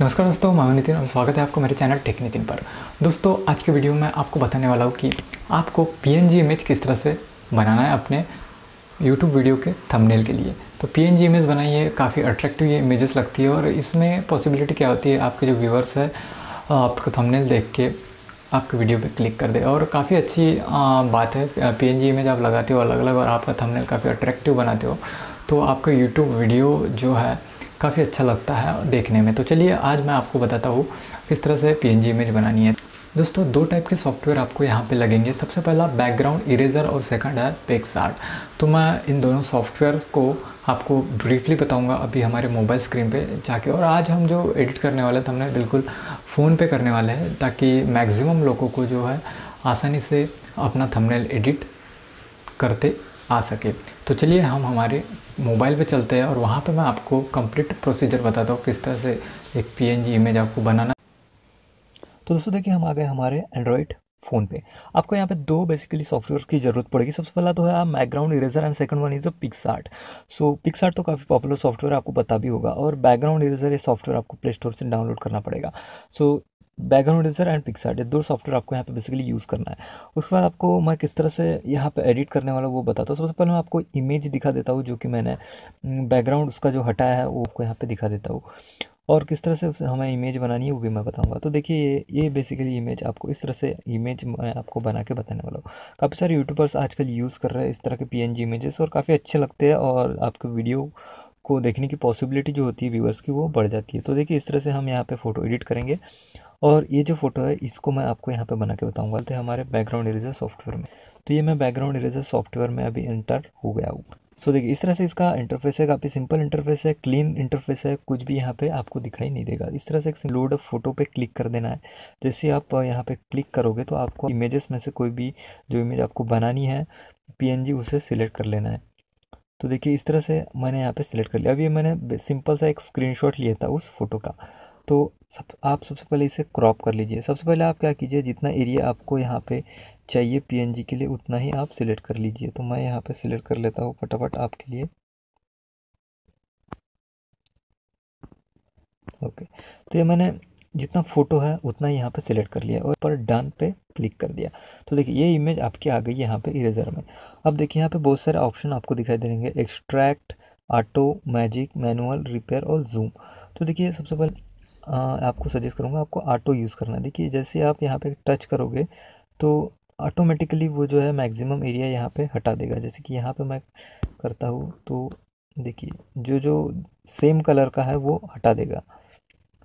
नमस्कार दोस्तों, मैं नितिन और स्वागत है आपको मेरे चैनल टेक नितिन पर। दोस्तों, आज के वीडियो में आपको बताने वाला हूँ कि आपको पीएनजी इमेज किस तरह से बनाना है अपने यूट्यूब वीडियो के थंबनेल के लिए। तो पीएनजी इमेज बनाइए, काफ़ी अट्रैक्टिव ये इमेजेस लगती है और इसमें पॉसिबिलिटी क्या होती है, आपके जो व्यूवर्स है, आपको थंबनेल देख के आपके वीडियो पे क्लिक कर दे। और काफ़ी अच्छी बात है PNG इमेज आप लगाते हो अलग अलग और आपका थंबनेल काफ़ी अट्रैक्टिव बनाते हो। तो आपका यूट्यूब वीडियो जो है काफ़ी अच्छा लगता है देखने में। तो चलिए, आज मैं आपको बताता हूँ किस तरह से पीएनजी इमेज बनानी है। दोस्तों, दो टाइप के सॉफ्टवेयर आपको यहाँ पे लगेंगे। सबसे पहला बैकग्राउंड इरेजर और सेकंड है पेक्स आर्ट तो मैं इन दोनों सॉफ्टवेयर्स को आपको ब्रीफली बताऊँगा अभी हमारे मोबाइल स्क्रीन पे जाके। और आज हम जो एडिट करने वाले थे हमने बिल्कुल फ़ोन पे करने वाले हैं, ताकि मैक्सिमम लोगों को जो है आसानी से अपना थंबनेल एडिट करते आ सके। तो चलिए, हम हमारे मोबाइल पे चलते हैं और वहाँ पे मैं आपको कंप्लीट प्रोसीजर बताता हूँ किस तरह से एक पीएनजी इमेज आपको बनाना तो दोस्तों, देखिए, हम आ गए हमारे एंड्रॉयड फ़ोन पे। आपको यहाँ पे दो बेसिकली सॉफ्टवेयर की ज़रूरत पड़ेगी। सबसे पहला तो है, आप background eraser and second one is a PicsArt so PicsArt तो काफ़ी पॉपुलर सॉफ्टवेयर आपको पता भी होगा। और बैकग्राउंड इरेजर ये सॉफ्टवेयर आपको प्ले स्टोर से डाउनलोड करना पड़ेगा। So background eraser and PicsArt ये दो सॉफ्टवेयर आपको यहाँ पे बेसिकली यूज़ करना है। उसके बाद आपको मैं किस तरह से यहाँ पे एडिट करने वाला वो बताता हूँ। सबसे पहले मैं आपको इमेज दिखा देता हूँ, जो कि मैंने बैकग्राउंड उसका जो हटाया है, वो आपको यहाँ पे दिखा देता हूँ। और किस तरह से उसे हमें इमेज बनानी है, वो भी मैं बताऊँगा। तो देखिए, ये ये बेसिकली इमेज आपको इस तरह से इमेज मैं आपको बना के बताने वाला हूँ। काफ़ी सारे यूट्यूबर्स आजकल यूज़ कर रहे हैं इस तरह के पीएनजी इमेजेस और काफ़ी अच्छे लगते हैं और आपके वीडियो को देखने की पॉसिबिलिटी जो होती है व्यूवर्स की, वो बढ़ जाती है। तो देखिए, इस तरह से हम यहाँ पे फ़ोटो एडिट करेंगे। और ये जो फ़ोटो है, इसको मैं आपको यहाँ पे बना के बताऊँगा। तो हमारे बैकग्राउंड इरेजर सॉफ्टवेयर में। तो ये मैं बैकग्राउंड इरेजर सॉफ्टवेयर में अभी इंटर हो गया हूँ। सो देखिए, इस तरह से इसका इंटरफेस है, काफ़ी सिंपल इंटरफेस है क्लीन इंटरफेस है, कुछ भी यहाँ पे आपको दिखाई नहीं देगा। इस तरह से एक लोड फ़ोटो पे क्लिक कर देना है। जैसे आप यहाँ पे क्लिक करोगे तो आपको इमेजेस में से कोई भी जो इमेज आपको बनानी है पीएनजी उसे सिलेक्ट कर लेना है। तो देखिए, इस तरह से मैंने यहाँ पे सिलेक्ट कर लिया। अभी मैंने सिंपल सा एक स्क्रीनशॉट लिया था उस फ़ोटो का। तो सब, आप सबसे पहले इसे क्रॉप कर लीजिए। सबसे पहले आप क्या कीजिए, जितना एरिया आपको यहाँ पे चाहिए पीएनजी के लिए, उतना ही आप सिलेक्ट कर लीजिए। तो मैं यहाँ पे सिलेक्ट कर लेता हूँ फटाफट आपके लिए। ओके तो ये मैंने जितना फ़ोटो है, उतना यहाँ पे सिलेक्ट कर लिया और पर डन पे क्लिक कर दिया। तो देखिए, ये इमेज आपकी आ गई यहाँ पे इरेजर में। अब देखिए, यहाँ पे बहुत सारे ऑप्शन आपको दिखाई देंगे extract, auto, magic, manual, repair और जूम। तो देखिए, सबसे पहले आपको सजेस्ट करूँगा आपको ऑटो यूज़ करना देखिए, जैसे आप यहाँ पे टच करोगे तो ऑटोमेटिकली वो जो है मैक्सिमम एरिया यहाँ पे हटा देगा। जैसे कि यहाँ पे मैं करता हूँ तो देखिए, जो जो सेम कलर का है वो हटा देगा।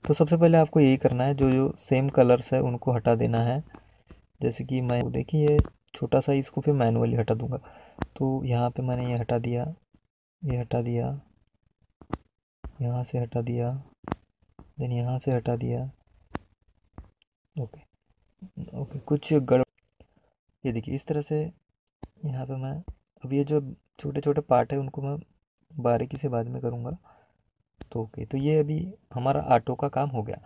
तो सबसे पहले आपको यही करना है, जो जो सेम कलर्स है उनको हटा देना है। जैसे कि मैं, देखिए छोटा सा इसको फिर मैनुअली हटा दूँगा। तो यहाँ पे मैंने ये हटा दिया, ये हटा दिया, यहाँ से हटा दिया। देन यहाँ से हटा दिया। ओके। ओके, कुछ गड़, ये देखिए, इस तरह से यहाँ पे मैं, अब ये जो छोटे छोटे पार्ट है, उनको मैं बारीकी से बाद में करूँगा। तो ओके तो ये अभी हमारा ऑटो का काम हो गया।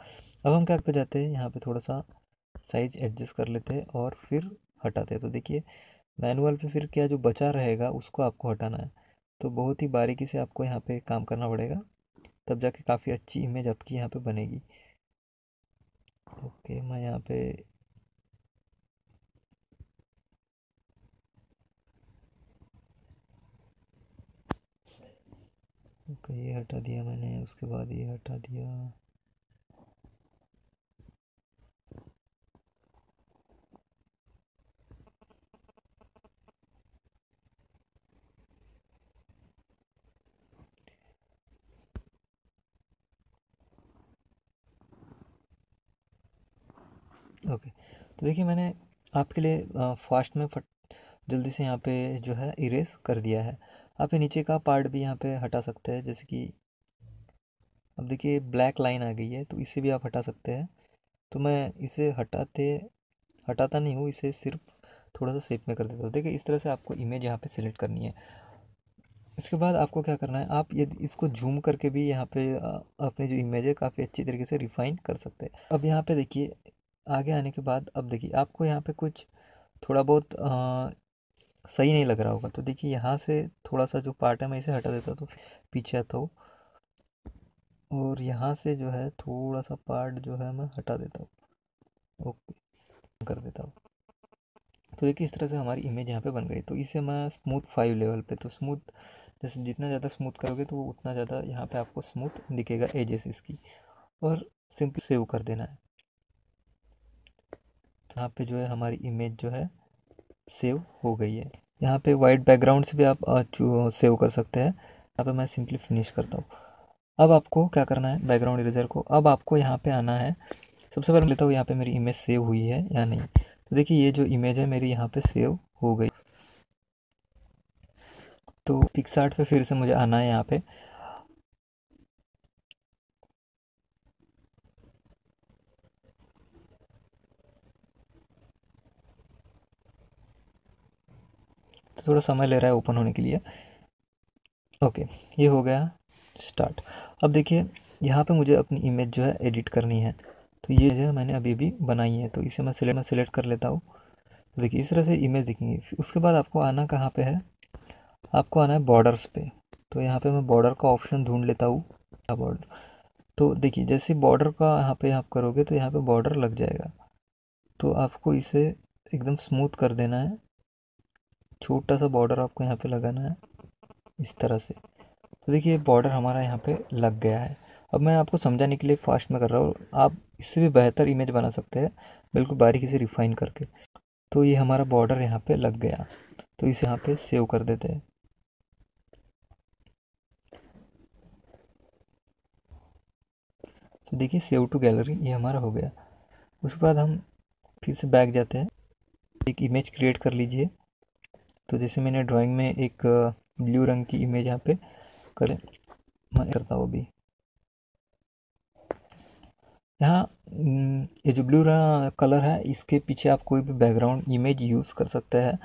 अब हम क्या पे जाते हैं, यहाँ पे थोड़ा सा साइज़ एडजस्ट कर लेते हैं और फिर हटाते हैं। तो देखिए, मैनुअल पे फिर क्या जो बचा रहेगा, उसको आपको हटाना है। तो बहुत ही बारीकी से आपको यहाँ पे काम करना पड़ेगा। तब जाके काफ़ी अच्छी इमेज आपकी यहाँ पे बनेगी। ओके मैं यहाँ पे ओके ये हटा दिया मैंने, उसके बाद ये हटा दिया। ओके। तो देखिए, मैंने आपके लिए फास्ट में फट, जल्दी से यहाँ पे जो है इरेज कर दिया है। आप ये नीचे का पार्ट भी यहाँ पे हटा सकते हैं, जैसे कि अब देखिए ब्लैक लाइन आ गई है तो इसे भी आप हटा सकते हैं। तो मैं इसे हटाते, हटाता नहीं हूँ, इसे सिर्फ़ थोड़ा सा सेप में कर देता हूँ। देखिए, इस तरह से आपको इमेज यहाँ पे सिलेक्ट करनी है। इसके बाद आपको क्या करना है, आप यदि इसको जूम करके भी यहाँ पे अपनी जो इमेज है, काफ़ी अच्छी तरीके से रिफाइन कर सकते हैं। अब यहाँ पे देखिए आगे आने के बाद अब देखिए आपको यहाँ पे कुछ थोड़ा बहुत आ, सही नहीं लग रहा होगा। तो देखिए यहाँ से थोड़ा सा जो पार्ट है मैं इसे हटा देता तो पीछे आता हूँ। और यहाँ से जो है थोड़ा सा पार्ट जो है मैं हटा देता हूँ। ओके कर देता हूँ। तो देखिए इस तरह से हमारी इमेज यहाँ पे बन गई। तो इसे मैं स्मूथ फाइव लेवल पे तो स्मूथ जैसे जितना ज़्यादा स्मूथ करोगे तो उतना ज़्यादा यहाँ पे आपको स्मूथ दिखेगा एजेस इसकी। और सिंपल सेव कर देना है। यहाँ पे जो है हमारी इमेज जो है सेव हो गई है। यहाँ पे वाइट बैकग्राउंड से भी आप सेव कर सकते हैं। यहाँ पे मैं सिंपली फिनिश करता हूँ। अब आपको क्या करना है बैकग्राउंड इरेजर को? अब आपको यहाँ पे आना है। सबसे पहले लेता हूँ यहाँ पे मेरी इमेज सेव हुई है या नहीं। तो देखिए ये जो इमेज है मेरी यहाँ पे सेव हो गई। तो पिक्सार्ट पे फिर से मुझे आना है यहाँ पे। तो थोड़ा समय ले रहा है ओपन होने के लिए। ओके, ये हो गया स्टार्ट। अब देखिए, यहाँ पे मुझे अपनी इमेज जो है एडिट करनी है। तो ये जो है मैंने अभी भी बनाई है तो इसे मैं सिलेक्ट मैं सिलेक्ट कर लेता हूँ। तो देखिए, इस तरह से इमेज दिखेंगी। उसके बाद आपको आना कहाँ पे है? आपको आना है बॉर्डर्स पे। तो यहाँ पे मैं बॉर्डर का ऑप्शन ढूंढ लेता हूँ। बॉर्डर तो देखिए, जैसे बॉर्डर का यहाँ पे आप करोगे तो यहाँ पे बॉर्डर लग जाएगा। तो आपको इसे एकदम स्मूथ कर देना है। छोटा सा बॉर्डर आपको यहाँ पे लगाना है, इस तरह से। तो देखिए बॉर्डर हमारा यहाँ पे लग गया है। अब मैं आपको समझाने के लिए फास्ट में कर रहा हूँ। आप इससे भी बेहतर इमेज बना सकते हैं, बिल्कुल बारीकी से रिफाइन करके। तो ये हमारा बॉर्डर यहाँ पे लग गया। तो इसे यहाँ पे सेव कर देते हैं। तो देखिए सेव टू गैलरी ये हमारा हो गया। उसके बाद हम फिर से बैक जाते हैं। एक इमेज क्रिएट कर लीजिए। तो जैसे मैंने ड्राइंग में एक ब्लू रंग की इमेज यहाँ पे करें। मैं करता हूँ अभी। यहाँ, ये जो ब्लू कलर है, इसके पीछे आप कोई भी बैकग्राउंड इमेज यूज़ कर सकते हैं।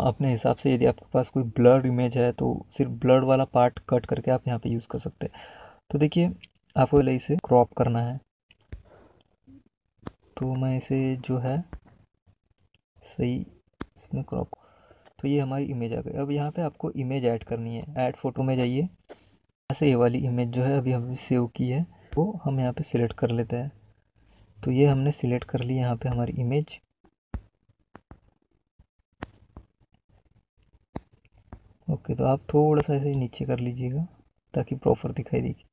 अपने हिसाब से यदि आपके पास कोई ब्लर इमेज है तो सिर्फ़ ब्लर वाला पार्ट कट करके आप यहाँ पे यूज़ कर सकते हैं। तो देखिए, आपको इसे क्रॉप करना है। तो मैं इसे जो है, सही, इसमें क्रॉप तो ये हमारी इमेज आ गई। अब यहाँ पे आपको इमेज ऐड करनी है। ऐड फ़ोटो में जाइए। ऐसे ये वाली इमेज जो है अभी हमने सेव की है, वो हम यहाँ पे सिलेक्ट कर लेते हैं। तो ये हमने सिलेक्ट कर ली यहाँ पे हमारी इमेज ओके तो आप थोड़ा सा ऐसे नीचे कर लीजिएगा, ताकि प्रॉपर दिखाई देगी।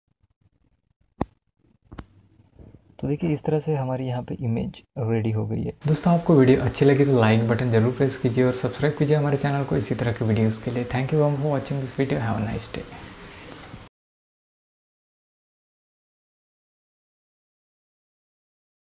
तो देखिए, इस तरह से हमारी यहाँ पे इमेज रेडी हो गई है। दोस्तों, आपको वीडियो अच्छी लगी तो लाइक बटन ज़रूर प्रेस कीजिए और सब्सक्राइब कीजिए हमारे चैनल को। इसी तरह के वीडियोस के लिए thank you for watching this video have nice day